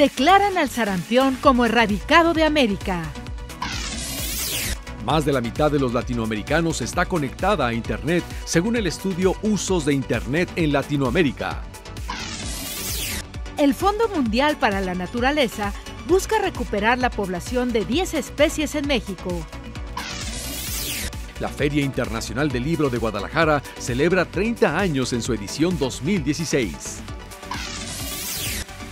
declaran al sarampión como erradicado de América. Más de la mitad de los latinoamericanos está conectada a Internet, según el estudio Usos de Internet en Latinoamérica. El Fondo Mundial para la Naturaleza busca recuperar la población de 10 especies en México. La Feria Internacional del Libro de Guadalajara celebra 30 años en su edición 2016.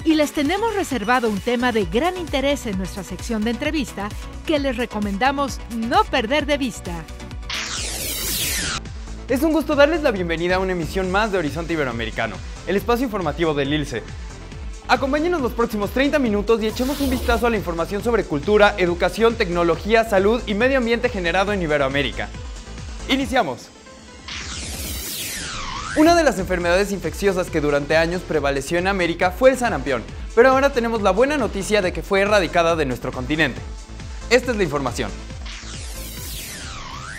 Y les tenemos reservado un tema de gran interés en nuestra sección de entrevista que les recomendamos no perder de vista. Es un gusto darles la bienvenida a una emisión más de Horizonte Iberoamericano, el espacio informativo del ILSE. Acompáñenos los próximos 30 minutos y echemos un vistazo a la información sobre cultura, educación, tecnología, salud y medio ambiente generado en Iberoamérica. Iniciamos. Una de las enfermedades infecciosas que durante años prevaleció en América fue el sarampión, pero ahora tenemos la buena noticia de que fue erradicada de nuestro continente. Esta es la información.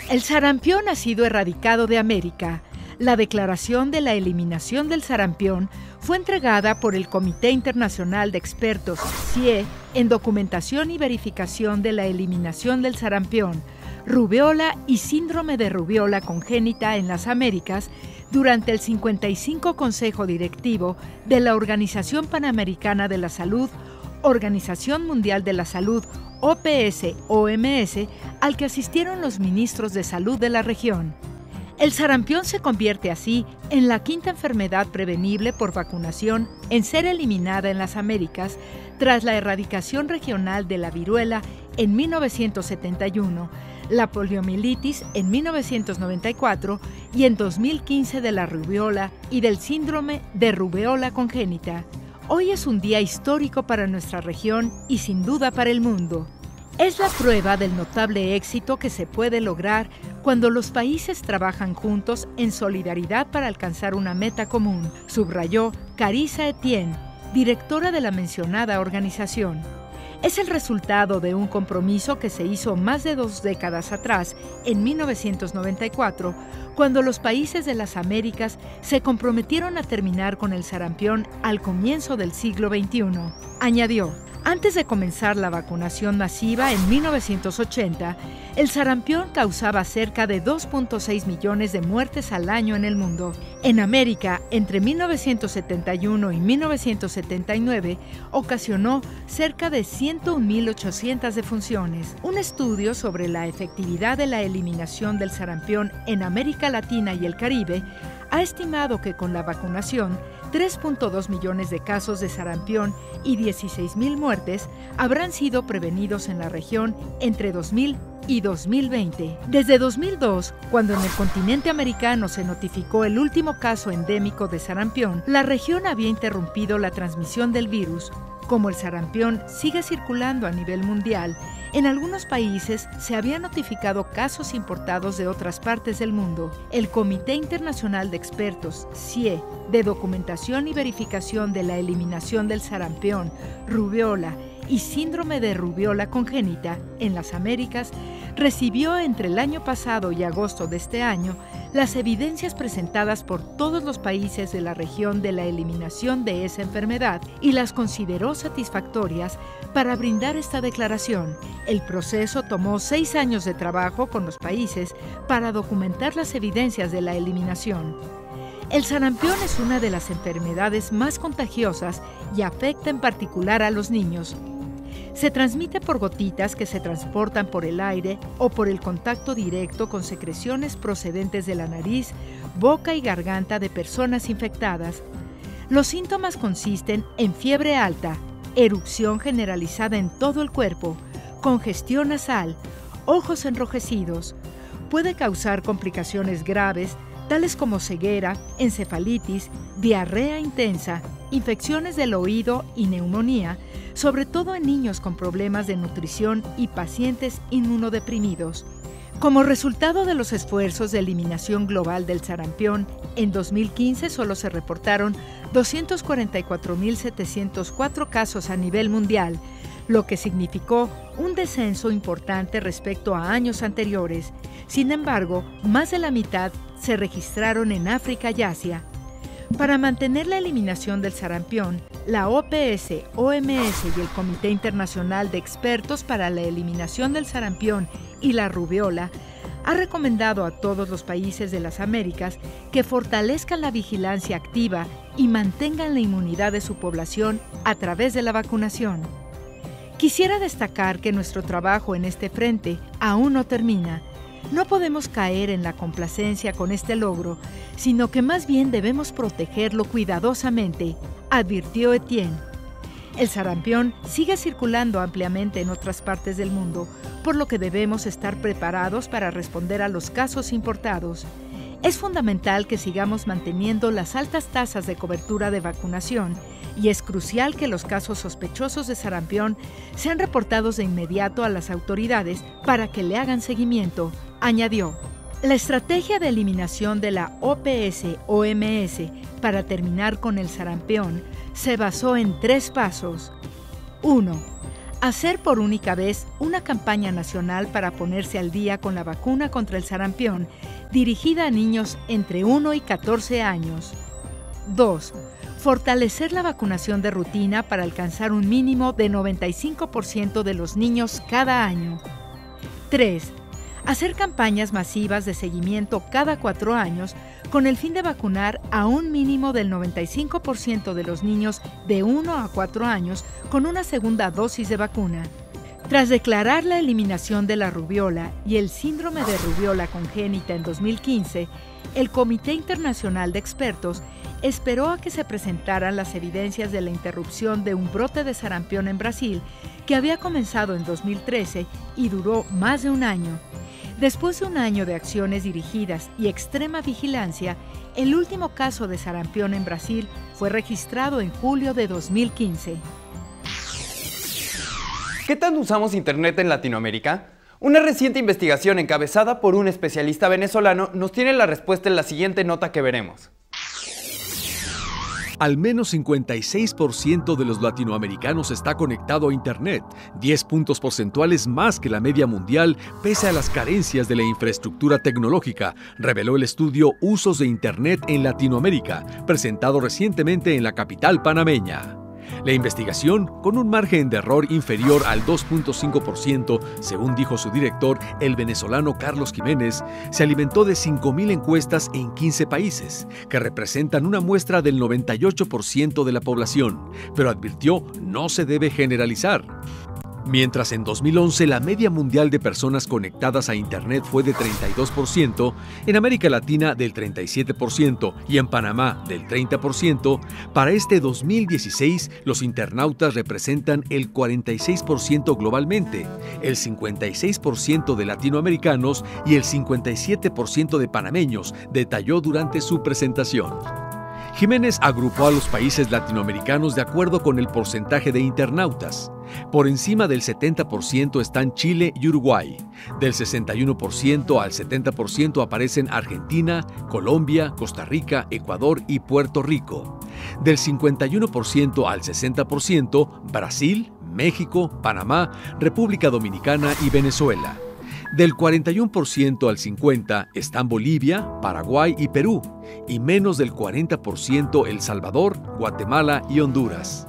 El sarampión ha sido erradicado de América. La declaración de la eliminación del sarampión fue entregada por el Comité Internacional de Expertos, CIE, en documentación y verificación de la eliminación del sarampión, rubeola y síndrome de rubiola congénita en las Américas durante el 55 Consejo Directivo de la Organización Panamericana de la Salud, Organización Mundial de la Salud, OPS-OMS, al que asistieron los ministros de salud de la región. El sarampión se convierte así en la quinta enfermedad prevenible por vacunación en ser eliminada en las Américas tras la erradicación regional de la viruela en 1971 la poliomielitis en 1994 y en 2015 de la rubiola y del síndrome de rubeola congénita. Hoy es un día histórico para nuestra región y sin duda para el mundo. Es la prueba del notable éxito que se puede lograr cuando los países trabajan juntos en solidaridad para alcanzar una meta común, subrayó Carissa Etienne, directora de la mencionada organización es el resultado de un compromiso que se hizo más de dos décadas atrás, en 1994, cuando los países de las Américas se comprometieron a terminar con el sarampión al comienzo del siglo XXI. Añadió, antes de comenzar la vacunación masiva en 1980, el sarampión causaba cerca de 2.6 millones de muertes al año en el mundo. En América, entre 1971 y 1979, ocasionó cerca de 101.800 defunciones. Un estudio sobre la efectividad de la eliminación del sarampión en América Latina y el Caribe ha estimado que con la vacunación, 3.2 millones de casos de sarampión y 16.000 muertes habrán sido prevenidos en la región entre 2000 y 2020. Desde 2002, cuando en el continente americano se notificó el último caso endémico de sarampión, la región había interrumpido la transmisión del virus. Como el sarampión sigue circulando a nivel mundial, en algunos países se habían notificado casos importados de otras partes del mundo. El Comité Internacional de Expertos, CIE, de Documentación y Verificación de la Eliminación del Sarampión, Rubiola y Síndrome de Rubiola Congénita en las Américas, recibió entre el año pasado y agosto de este año las evidencias presentadas por todos los países de la región de la eliminación de esa enfermedad y las consideró satisfactorias para brindar esta declaración. El proceso tomó seis años de trabajo con los países para documentar las evidencias de la eliminación. El sarampión es una de las enfermedades más contagiosas y afecta en particular a los niños, se transmite por gotitas que se transportan por el aire o por el contacto directo con secreciones procedentes de la nariz, boca y garganta de personas infectadas. Los síntomas consisten en fiebre alta, erupción generalizada en todo el cuerpo, congestión nasal, ojos enrojecidos. Puede causar complicaciones graves tales como ceguera, encefalitis, diarrea intensa, infecciones del oído y neumonía, sobre todo en niños con problemas de nutrición y pacientes inmunodeprimidos. Como resultado de los esfuerzos de eliminación global del sarampión, en 2015 solo se reportaron 244.704 casos a nivel mundial, lo que significó un descenso importante respecto a años anteriores. Sin embargo, más de la mitad se registraron en África y Asia. Para mantener la eliminación del sarampión, la OPS, OMS y el Comité Internacional de Expertos para la Eliminación del Sarampión y la Rubiola ha recomendado a todos los países de las Américas que fortalezcan la vigilancia activa y mantengan la inmunidad de su población a través de la vacunación. Quisiera destacar que nuestro trabajo en este frente aún no termina. No podemos caer en la complacencia con este logro, sino que más bien debemos protegerlo cuidadosamente, advirtió Etienne. El sarampión sigue circulando ampliamente en otras partes del mundo, por lo que debemos estar preparados para responder a los casos importados. Es fundamental que sigamos manteniendo las altas tasas de cobertura de vacunación y es crucial que los casos sospechosos de sarampión sean reportados de inmediato a las autoridades para que le hagan seguimiento, añadió. La estrategia de eliminación de la OPS-OMS para terminar con el sarampión se basó en tres pasos. 1. Hacer por única vez una campaña nacional para ponerse al día con la vacuna contra el sarampión dirigida a niños entre 1 y 14 años. 2. Fortalecer la vacunación de rutina para alcanzar un mínimo de 95% de los niños cada año. 3. Hacer campañas masivas de seguimiento cada cuatro años con el fin de vacunar a un mínimo del 95% de los niños de 1 a 4 años con una segunda dosis de vacuna. Tras declarar la eliminación de la rubiola y el síndrome de rubiola congénita en 2015, el Comité Internacional de Expertos esperó a que se presentaran las evidencias de la interrupción de un brote de sarampión en Brasil que había comenzado en 2013 y duró más de un año. Después de un año de acciones dirigidas y extrema vigilancia, el último caso de sarampión en Brasil fue registrado en julio de 2015. ¿Qué tanto usamos Internet en Latinoamérica? Una reciente investigación encabezada por un especialista venezolano nos tiene la respuesta en la siguiente nota que veremos. Al menos 56% de los latinoamericanos está conectado a Internet, 10 puntos porcentuales más que la media mundial, pese a las carencias de la infraestructura tecnológica, reveló el estudio Usos de Internet en Latinoamérica, presentado recientemente en la capital panameña. La investigación, con un margen de error inferior al 2.5%, según dijo su director, el venezolano Carlos Jiménez, se alimentó de 5.000 encuestas en 15 países, que representan una muestra del 98% de la población, pero advirtió no se debe generalizar. Mientras en 2011 la media mundial de personas conectadas a Internet fue de 32%, en América Latina del 37% y en Panamá del 30%, para este 2016 los internautas representan el 46% globalmente, el 56% de latinoamericanos y el 57% de panameños, detalló durante su presentación. Jiménez agrupó a los países latinoamericanos de acuerdo con el porcentaje de internautas. Por encima del 70% están Chile y Uruguay. Del 61% al 70% aparecen Argentina, Colombia, Costa Rica, Ecuador y Puerto Rico. Del 51% al 60%, Brasil, México, Panamá, República Dominicana y Venezuela. Del 41% al 50% están Bolivia, Paraguay y Perú, y menos del 40% El Salvador, Guatemala y Honduras.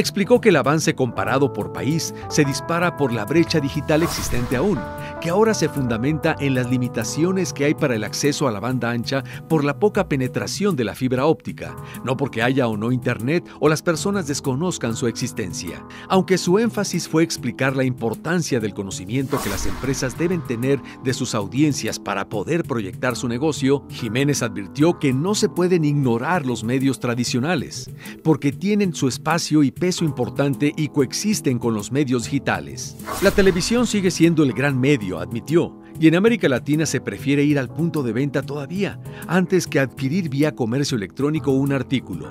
Explicó que el avance comparado por país se dispara por la brecha digital existente aún, que ahora se fundamenta en las limitaciones que hay para el acceso a la banda ancha por la poca penetración de la fibra óptica, no porque haya o no Internet o las personas desconozcan su existencia. Aunque su énfasis fue explicar la importancia del conocimiento que las empresas deben tener de sus audiencias para poder proyectar su negocio, Jiménez advirtió que no se pueden ignorar los medios tradicionales, porque tienen su espacio y peso importante y coexisten con los medios digitales. La televisión sigue siendo el gran medio admitió, y en América Latina se prefiere ir al punto de venta todavía, antes que adquirir vía comercio electrónico un artículo.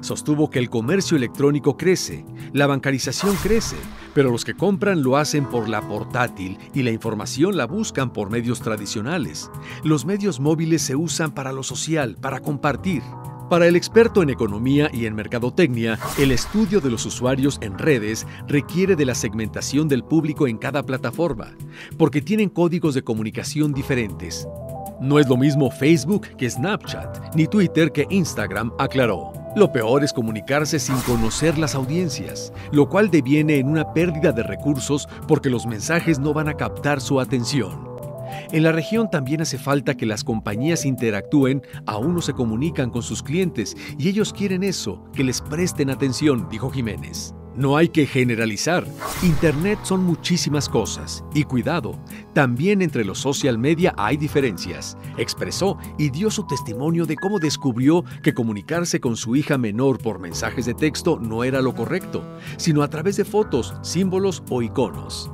Sostuvo que el comercio electrónico crece, la bancarización crece, pero los que compran lo hacen por la portátil y la información la buscan por medios tradicionales. Los medios móviles se usan para lo social, para compartir. Para el experto en economía y en mercadotecnia, el estudio de los usuarios en redes requiere de la segmentación del público en cada plataforma, porque tienen códigos de comunicación diferentes. No es lo mismo Facebook que Snapchat, ni Twitter que Instagram, aclaró. Lo peor es comunicarse sin conocer las audiencias, lo cual deviene en una pérdida de recursos porque los mensajes no van a captar su atención. En la región también hace falta que las compañías interactúen, aún no se comunican con sus clientes y ellos quieren eso, que les presten atención, dijo Jiménez. No hay que generalizar. Internet son muchísimas cosas. Y cuidado, también entre los social media hay diferencias. Expresó y dio su testimonio de cómo descubrió que comunicarse con su hija menor por mensajes de texto no era lo correcto, sino a través de fotos, símbolos o iconos.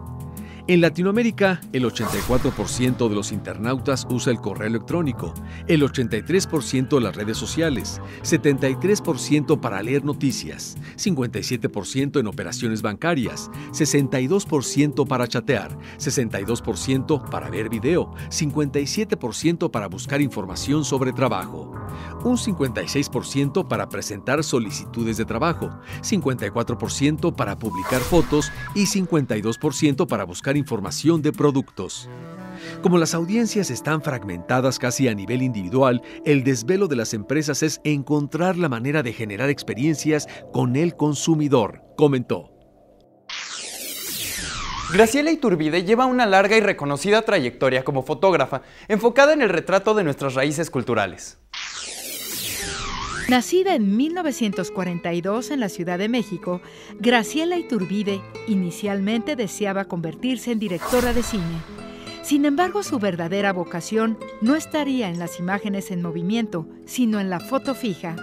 En Latinoamérica, el 84% de los internautas usa el correo electrónico, el 83% las redes sociales, 73% para leer noticias, 57% en operaciones bancarias, 62% para chatear, 62% para ver video, 57% para buscar información sobre trabajo, un 56% para presentar solicitudes de trabajo, 54% para publicar fotos y 52% para buscar información de productos. Como las audiencias están fragmentadas casi a nivel individual, el desvelo de las empresas es encontrar la manera de generar experiencias con el consumidor, comentó. Graciela Iturbide lleva una larga y reconocida trayectoria como fotógrafa, enfocada en el retrato de nuestras raíces culturales. Nacida en 1942 en la Ciudad de México, Graciela Iturbide inicialmente deseaba convertirse en directora de cine. Sin embargo, su verdadera vocación no estaría en las imágenes en movimiento, sino en la foto fija.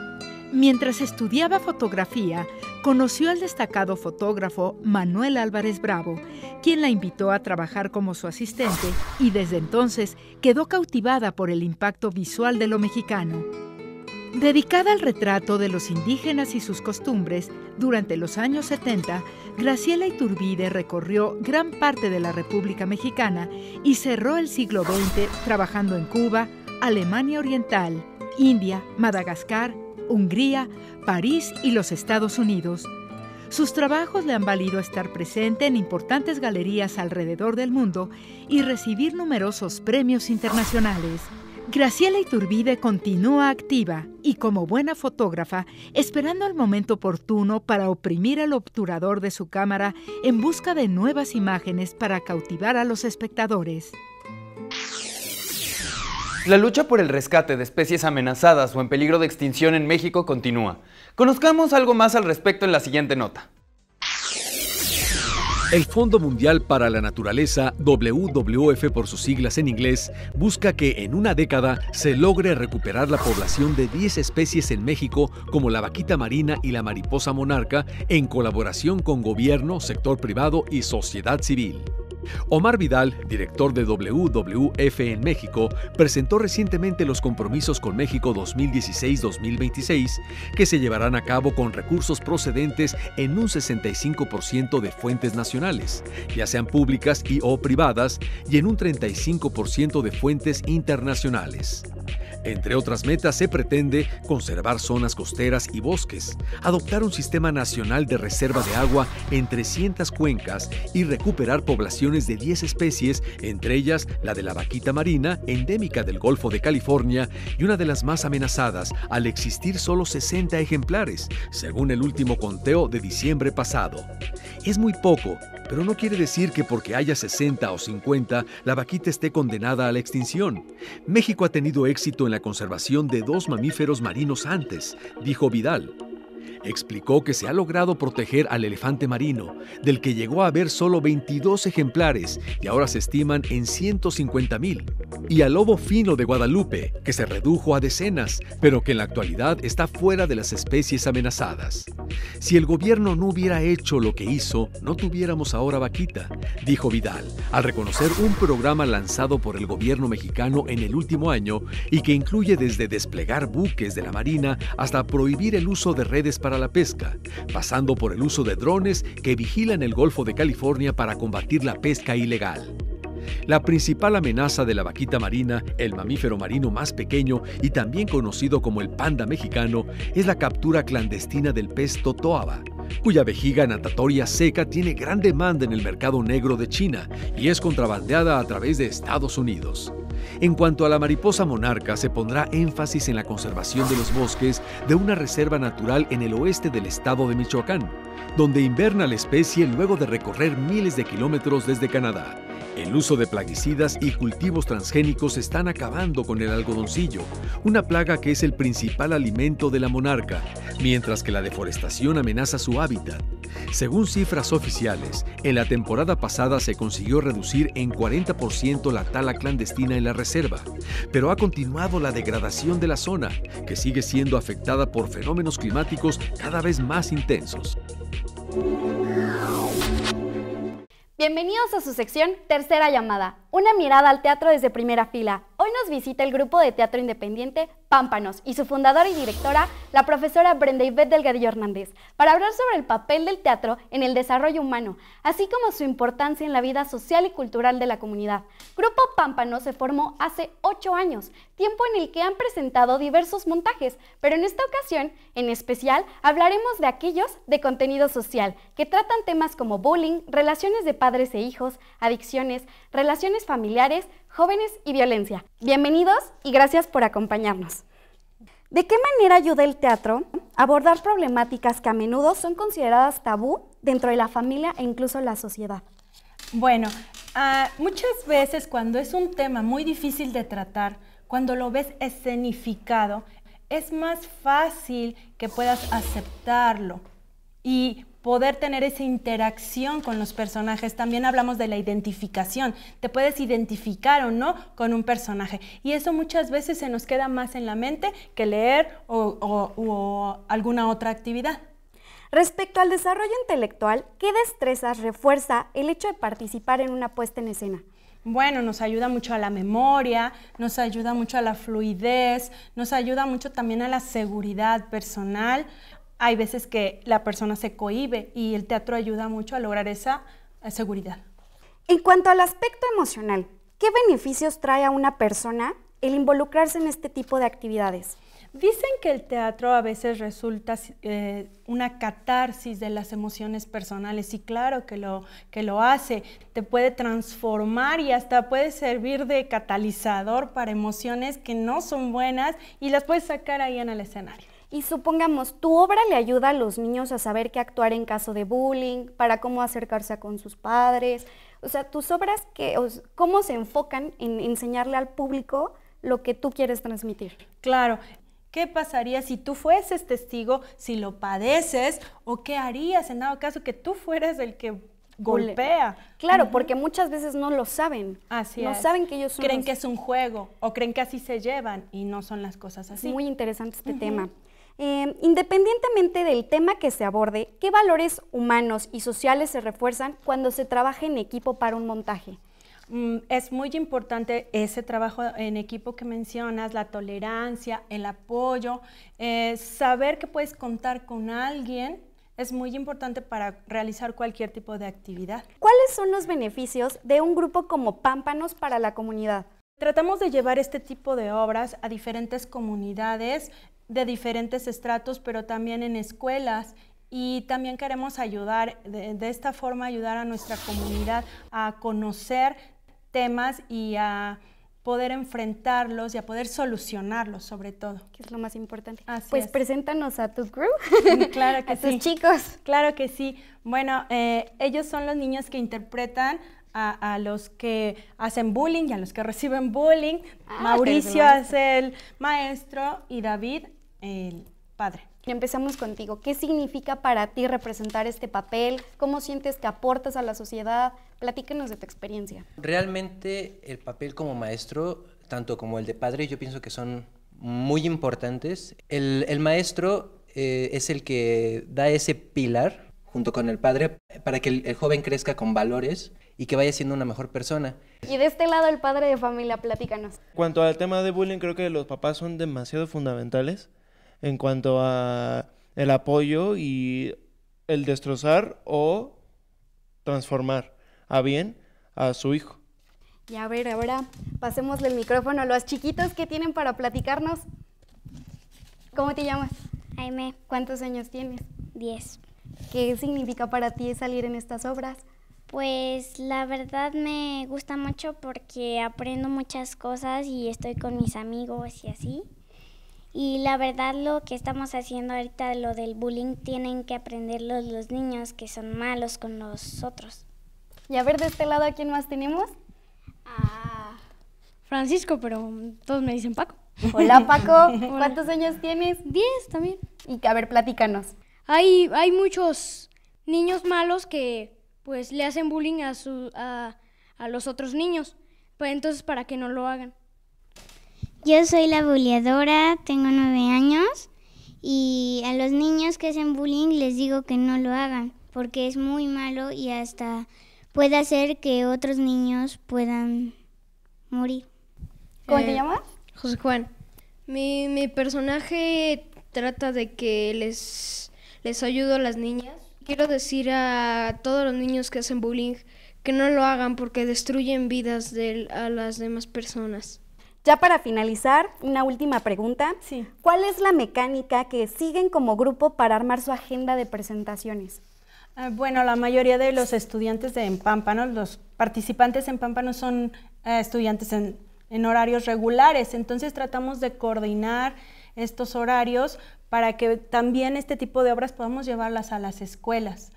Mientras estudiaba fotografía, conoció al destacado fotógrafo Manuel Álvarez Bravo, quien la invitó a trabajar como su asistente y desde entonces quedó cautivada por el impacto visual de lo mexicano. Dedicada al retrato de los indígenas y sus costumbres, durante los años 70, Graciela Iturbide recorrió gran parte de la República Mexicana y cerró el siglo XX trabajando en Cuba, Alemania Oriental, India, Madagascar, Hungría, París y los Estados Unidos. Sus trabajos le han valido estar presente en importantes galerías alrededor del mundo y recibir numerosos premios internacionales. Graciela Iturbide continúa activa y como buena fotógrafa, esperando el momento oportuno para oprimir el obturador de su cámara en busca de nuevas imágenes para cautivar a los espectadores. La lucha por el rescate de especies amenazadas o en peligro de extinción en México continúa. Conozcamos algo más al respecto en la siguiente nota. El Fondo Mundial para la Naturaleza, WWF por sus siglas en inglés, busca que en una década se logre recuperar la población de 10 especies en México como la vaquita marina y la mariposa monarca en colaboración con gobierno, sector privado y sociedad civil. Omar Vidal, director de WWF en México, presentó recientemente los compromisos con México 2016-2026 que se llevarán a cabo con recursos procedentes en un 65% de fuentes nacionales, ya sean públicas y o privadas, y en un 35% de fuentes internacionales. Entre otras metas se pretende conservar zonas costeras y bosques, adoptar un sistema nacional de reserva de agua en 300 cuencas y recuperar poblaciones de 10 especies, entre ellas la de la vaquita marina, endémica del Golfo de California y una de las más amenazadas, al existir solo 60 ejemplares, según el último conteo de diciembre pasado. Es muy poco, pero no quiere decir que porque haya 60 o 50 la vaquita esté condenada a la extinción. México ha tenido éxito en la conservación de dos mamíferos marinos antes, dijo Vidal explicó que se ha logrado proteger al elefante marino, del que llegó a haber solo 22 ejemplares y ahora se estiman en 150 mil, y al lobo fino de Guadalupe, que se redujo a decenas, pero que en la actualidad está fuera de las especies amenazadas. Si el gobierno no hubiera hecho lo que hizo, no tuviéramos ahora vaquita, dijo Vidal, al reconocer un programa lanzado por el gobierno mexicano en el último año y que incluye desde desplegar buques de la Marina hasta prohibir el uso de redes para la pesca, pasando por el uso de drones que vigilan el Golfo de California para combatir la pesca ilegal. La principal amenaza de la vaquita marina, el mamífero marino más pequeño y también conocido como el panda mexicano, es la captura clandestina del pez totoaba, cuya vejiga natatoria seca tiene gran demanda en el mercado negro de China y es contrabandeada a través de Estados Unidos. En cuanto a la mariposa monarca, se pondrá énfasis en la conservación de los bosques de una reserva natural en el oeste del estado de Michoacán, donde inverna la especie luego de recorrer miles de kilómetros desde Canadá. El uso de plaguicidas y cultivos transgénicos están acabando con el algodoncillo, una plaga que es el principal alimento de la monarca, mientras que la deforestación amenaza su hábitat. Según cifras oficiales, en la temporada pasada se consiguió reducir en 40% la tala clandestina en la reserva, pero ha continuado la degradación de la zona, que sigue siendo afectada por fenómenos climáticos cada vez más intensos. Bienvenidos a su sección Tercera Llamada, una mirada al teatro desde primera fila. Hoy nos visita el grupo de teatro independiente Pámpanos y su fundadora y directora, la profesora Brenda Ivette Delgadillo Hernández, para hablar sobre el papel del teatro en el desarrollo humano, así como su importancia en la vida social y cultural de la comunidad. Grupo Pámpanos se formó hace ocho años, tiempo en el que han presentado diversos montajes, pero en esta ocasión, en especial, hablaremos de aquellos de contenido social, que tratan temas como bullying, relaciones de padres e hijos, adicciones, relaciones familiares, jóvenes y violencia. Bienvenidos y gracias por acompañarnos. ¿De qué manera ayuda el teatro a abordar problemáticas que a menudo son consideradas tabú dentro de la familia e incluso la sociedad? Bueno, ah, muchas veces cuando es un tema muy difícil de tratar, cuando lo ves escenificado, es más fácil que puedas aceptarlo y poder tener esa interacción con los personajes. También hablamos de la identificación. Te puedes identificar o no con un personaje. Y eso muchas veces se nos queda más en la mente que leer o, alguna otra actividad. Respecto al desarrollo intelectual, ¿qué destrezas refuerza el hecho de participar en una puesta en escena? Bueno, nos ayuda mucho a la memoria, nos ayuda mucho a la fluidez, nos ayuda mucho también a la seguridad personal, hay veces que la persona se cohíbe y el teatro ayuda mucho a lograr esa eh, seguridad. En cuanto al aspecto emocional, ¿qué beneficios trae a una persona el involucrarse en este tipo de actividades? Dicen que el teatro a veces resulta eh, una catarsis de las emociones personales y claro que lo, que lo hace, te puede transformar y hasta puede servir de catalizador para emociones que no son buenas y las puedes sacar ahí en el escenario. Y supongamos, tu obra le ayuda a los niños a saber qué actuar en caso de bullying, para cómo acercarse con sus padres. O sea, tus obras, que, ¿cómo se enfocan en enseñarle al público lo que tú quieres transmitir? Claro. ¿Qué pasaría si tú fueses testigo, si lo padeces, o qué harías en dado caso que tú fueras el que golpea. Claro, porque muchas veces no lo saben. Así no saben que ellos son Creen que es un juego o creen que así se llevan y no son las cosas así. Muy interesante este tema. Eh, independientemente del tema que se aborde, ¿qué valores humanos y sociales se refuerzan cuando se trabaja en equipo para un montaje? Mm, es muy importante ese trabajo en equipo que mencionas, la tolerancia, el apoyo, eh, saber que puedes contar con alguien es muy importante para realizar cualquier tipo de actividad. ¿Cuáles son los beneficios de un grupo como Pámpanos para la comunidad? Tratamos de llevar este tipo de obras a diferentes comunidades de diferentes estratos, pero también en escuelas. Y también queremos ayudar, de, esta forma, ayudar a nuestra comunidad a conocer temas y a poder enfrentarlos y a poder solucionarlos sobre todo. Que es lo más importante. Así pues preséntanos a tu crew. claro que a sí. tus chicos. Claro que sí. Bueno, eh, ellos son los niños que interpretan a, los que hacen bullying y a los que reciben bullying. Ah, Mauricio hace el maestro y David el padre. Empezamos contigo. ¿Qué significa para ti representar este papel? ¿Cómo sientes que aportas a la sociedad? Platícanos de tu experiencia. Realmente el papel como maestro, tanto como el de padre, yo pienso que son muy importantes. El, maestro eh, es el que da ese pilar junto con el padre para que el, el, joven crezca con valores y que vaya siendo una mejor persona. Y de este lado el padre de familia, platícanos. Cuanto al tema de bullying, creo que los papás son demasiado fundamentales en cuanto a el apoyo y el destrozar o transformar a bien a su hijo. Y a ver, ahora pasémosle el micrófono a los chiquitos que tienen para platicarnos. ¿Cómo te llamas? Jaime. ¿Cuántos años tienes? Diez. ¿Qué significa para ti salir en estas obras? Pues la verdad me gusta mucho porque aprendo muchas cosas y estoy con mis amigos y así. Y la verdad lo que estamos haciendo ahorita, lo del bullying, tienen que aprenderlo los niños que son malos con los otros. Y a ver de este lado, ¿a quién más tenemos? A Francisco, pero todos me dicen Paco. Hola Paco, ¿cuántos años tienes? Diez también. Y a ver, platícanos. Hay, hay muchos niños malos que pues le hacen bullying a, su, a, a los otros niños. Pues entonces para que no lo hagan. Yo soy la bulleadora, tengo nueve años y a los niños que hacen bullying les digo que no lo hagan porque es muy malo y hasta puede hacer que otros niños puedan morir. ¿Cómo te llamas? José Juan. Mi, mi personaje trata de que les, les ayudo a las niñas. Quiero decir a todos los niños que hacen bullying que no lo hagan porque destruyen vidas de a las demás personas. Ya para finalizar, una última pregunta. Sí. ¿Cuál es la mecánica que siguen como grupo para armar su agenda de presentaciones? Ah, bueno, la mayoría de los estudiantes de en Pámpanos, los participantes en Pámpanos son eh, estudiantes en, en horarios regulares, entonces tratamos de coordinar estos horarios para que también este tipo de obras podamos llevarlas a las escuelas.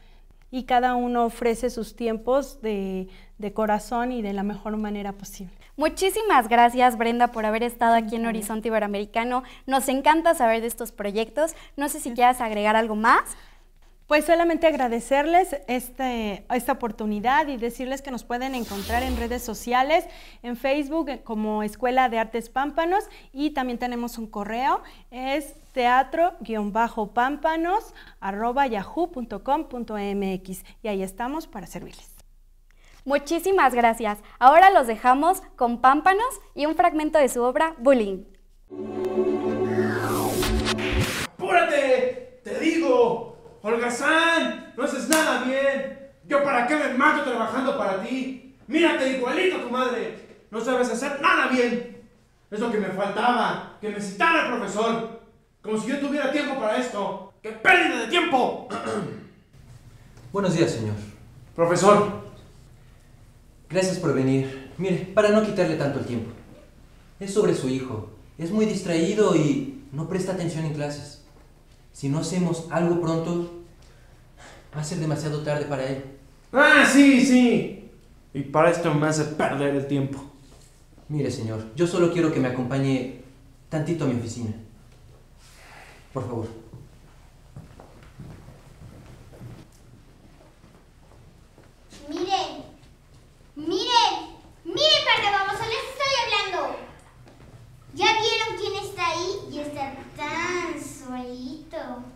Y cada uno ofrece sus tiempos de, de corazón y de la mejor manera posible. Muchísimas gracias Brenda por haber estado aquí en Horizonte Iberoamericano. Nos encanta saber de estos proyectos. No sé si quieras agregar algo más. Pues solamente agradecerles este, esta oportunidad y decirles que nos pueden encontrar en redes sociales, en Facebook eh, como Escuela de Artes Pámpanos y también tenemos un correo, es teatro-pámpanos arroba yahoo.com.mx y ahí estamos para servirles. Muchísimas gracias. Ahora los dejamos con Pámpanos y un fragmento de su obra Bullying. ¡Apúrate! ¡Te digo! ¡Holgazán! ¡No haces nada bien! ¿Yo para qué me mato trabajando para ti? ¡Mírate igualito a tu madre! No sabes hacer nada bien. Es lo que me faltaba, que me citara el profesor. Como si yo tuviera tiempo para esto. ¡Qué pérdida de tiempo! Buenos días, señor. Profesor, Gracias por venir. Mire, para no quitarle tanto el tiempo. Es sobre su hijo. Es muy distraído y no presta atención en clases. Si no hacemos algo pronto, va a ser demasiado tarde para él. Ah, sí, sí. Y para esto me hace perder el tiempo. Mire, señor, yo solo quiero que me acompañe tantito a mi oficina. Por favor. too.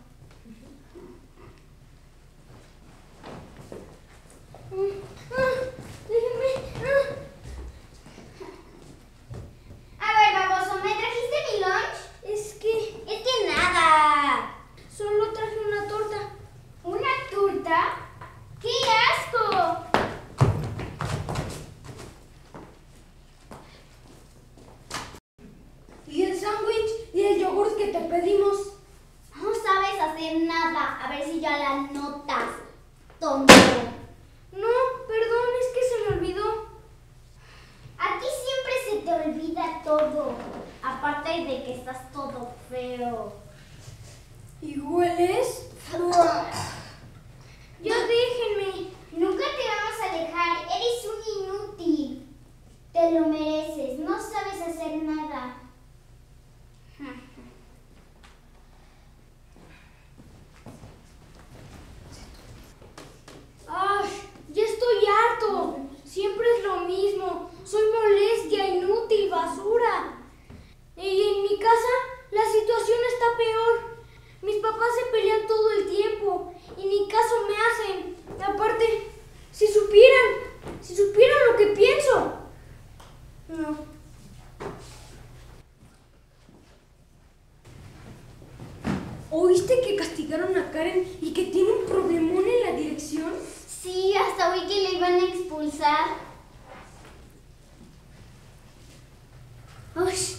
De que estás todo feo. ¿Y hueles? Ya déjenme. Nunca te vamos a dejar. Eres un inútil. Te lo mereces. No sabes hacer nada. ¡Ay! Ya estoy harto. Siempre es lo mismo. Soy molestia, inútil, basura. Y en mi casa la situación está peor. Mis papás se pelean todo el tiempo y ni caso me hacen. Aparte, si supieran, si supieran lo que pienso. No. ¿Oíste que castigaron a Karen y que tiene un problemón en la dirección? Sí, hasta hoy que le iban a expulsar. Uy,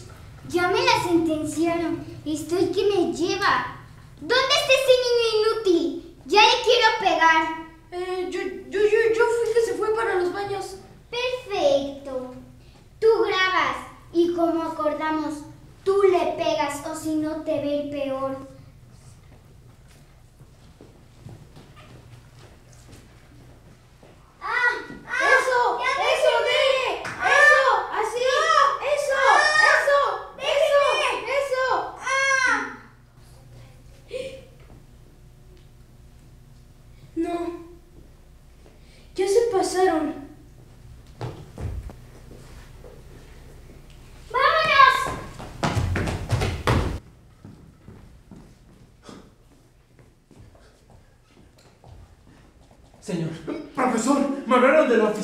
sentenciaron. Estoy que me lleva. ¿Dónde está ese niño inútil? Ya le quiero pegar. Eh, yo, yo, yo, yo fui que se fue para los baños. Perfecto. Tú grabas y como acordamos, tú le pegas o si no te ve el peor.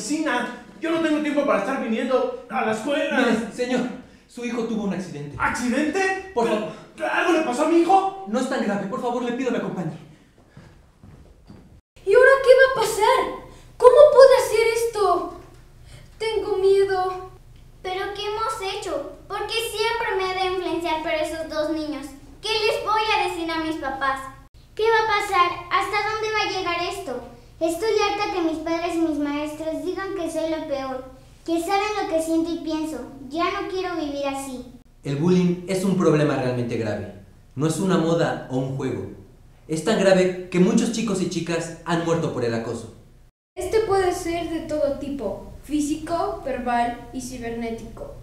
Oficina. Yo no tengo tiempo para estar viniendo a la escuela. Mire, señor, su hijo tuvo un accidente. ¿Accidente? Por favor. ¿Algo le pasó a mi hijo? No es tan grave, por favor, le pido me acompañe. ¿Y ahora qué va a pasar? ¿Cómo pude hacer esto? Tengo miedo. ¿Pero qué hemos hecho? Porque siempre me he de influenciar por esos dos niños. ¿Qué les voy a decir a mis papás? ¿Qué va a pasar? ¿Hasta dónde va a llegar esto? Estoy harta que mis padres y mis maestros digan que soy lo peor, que saben lo que siento y pienso. Ya no quiero vivir así. El bullying es un problema realmente grave. No es una moda o un juego. Es tan grave que muchos chicos y chicas han muerto por el acoso. Este puede ser de todo tipo, físico, verbal y cibernético.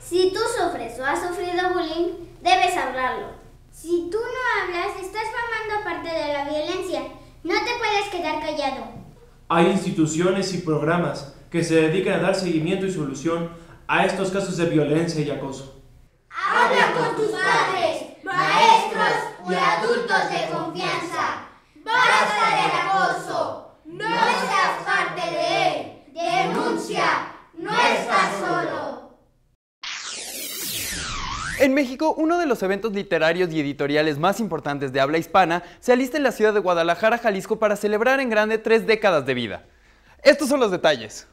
Si tú sufres o has sufrido bullying, debes hablarlo. Si tú no hablas, estás formando parte de la violencia. No te puedes quedar callado. Hay instituciones y programas que se dedican a dar seguimiento y solución a estos casos de violencia y acoso. Habla con tus padres, maestros y adultos de confianza. Basta del acoso. No seas parte de él. Denuncia. No estás solo. En México, uno de los eventos literarios y editoriales más importantes de habla hispana se alista en la ciudad de Guadalajara, Jalisco, para celebrar en grande tres décadas de vida. Estos son los detalles.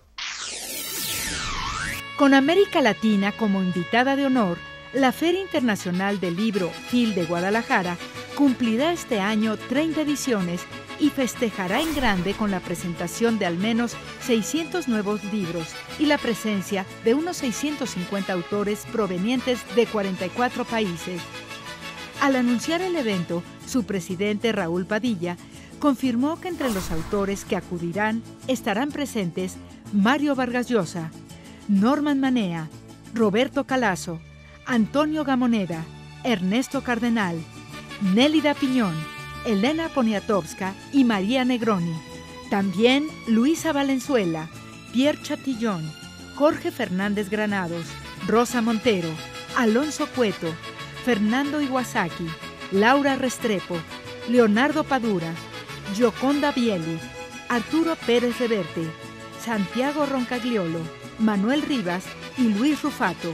Con América Latina como invitada de honor, la Feria Internacional del Libro FIL de Guadalajara cumplirá este año 30 ediciones y festejará en grande con la presentación de al menos 600 nuevos libros y la presencia de unos 650 autores provenientes de 44 países. Al anunciar el evento, su presidente Raúl Padilla confirmó que entre los autores que acudirán estarán presentes Mario Vargas Llosa, Norman Manea, Roberto Calazo, Antonio Gamoneda, Ernesto Cardenal, Nélida Piñón, Elena Poniatowska y María Negroni. También Luisa Valenzuela, Pierre Chatillón, Jorge Fernández Granados, Rosa Montero, Alonso Cueto, Fernando Iwasaki, Laura Restrepo, Leonardo Padura, Gioconda Bieli, Arturo Pérez Reverte, Santiago Roncagliolo, Manuel Rivas y Luis Rufato.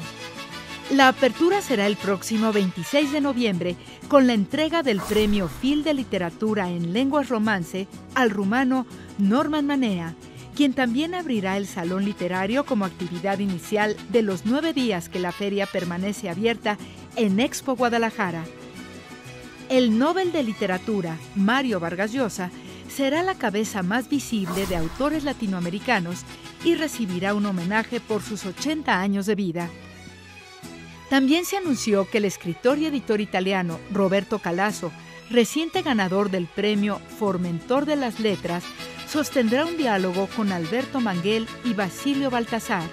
La apertura será el próximo 26 de noviembre con la entrega del Premio Phil de Literatura en Lenguas Romance al rumano Norman Manea, quien también abrirá el Salón Literario como actividad inicial de los nueve días que la feria permanece abierta en Expo Guadalajara. El Nobel de Literatura, Mario Vargas Llosa, será la cabeza más visible de autores latinoamericanos y recibirá un homenaje por sus 80 años de vida. También se anunció que el escritor y editor italiano Roberto Calazo, reciente ganador del premio Formentor de las Letras, sostendrá un diálogo con Alberto Manguel y Basilio Baltasar.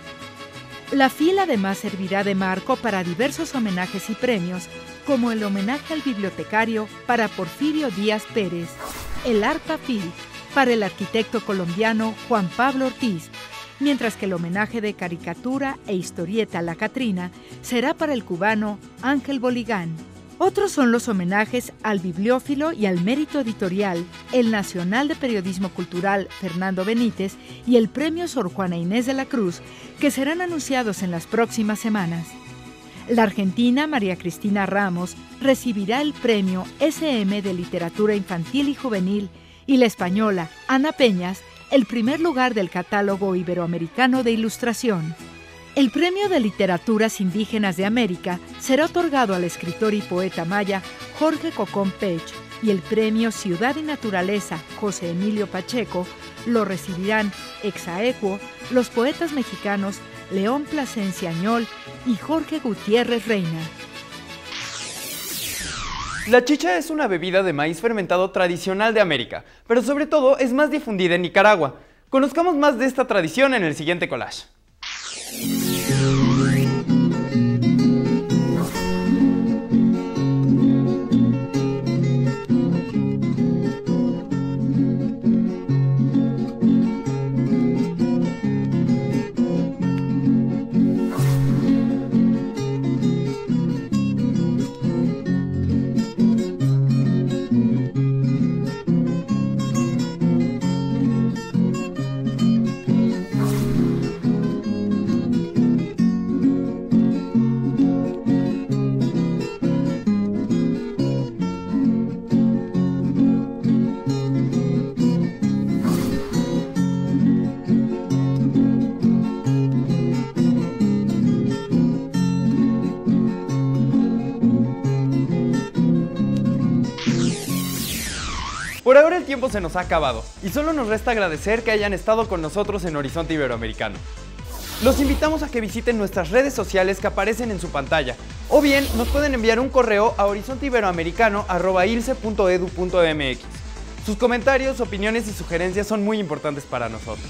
La fila además servirá de marco para diversos homenajes y premios, como el homenaje al bibliotecario para Porfirio Díaz Pérez, el ARPA FIL para el arquitecto colombiano Juan Pablo Ortiz, mientras que el homenaje de caricatura e historieta a la Catrina será para el cubano Ángel Boligán. Otros son los homenajes al bibliófilo y al mérito editorial, el Nacional de Periodismo Cultural Fernando Benítez y el Premio Sor Juana Inés de la Cruz, que serán anunciados en las próximas semanas. La argentina María Cristina Ramos recibirá el Premio SM de Literatura Infantil y Juvenil y la española Ana Peñas el primer lugar del catálogo iberoamericano de ilustración. El Premio de Literaturas Indígenas de América será otorgado al escritor y poeta maya Jorge Cocón Pech y el Premio Ciudad y Naturaleza José Emilio Pacheco lo recibirán exaequo los poetas mexicanos León Plasencia Añol y Jorge Gutiérrez Reina. La chicha es una bebida de maíz fermentado tradicional de América, pero sobre todo es más difundida en Nicaragua. Conozcamos más de esta tradición en el siguiente collage. Tiempo se nos ha acabado y solo nos resta agradecer que hayan estado con nosotros en Horizonte Iberoamericano. Los invitamos a que visiten nuestras redes sociales que aparecen en su pantalla o bien nos pueden enviar un correo a horizonteiberoamericano.ilce.edu.mx. Sus comentarios, opiniones y sugerencias son muy importantes para nosotros.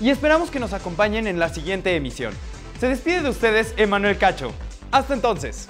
Y esperamos que nos acompañen en la siguiente emisión. Se despide de ustedes Emanuel Cacho. Hasta entonces.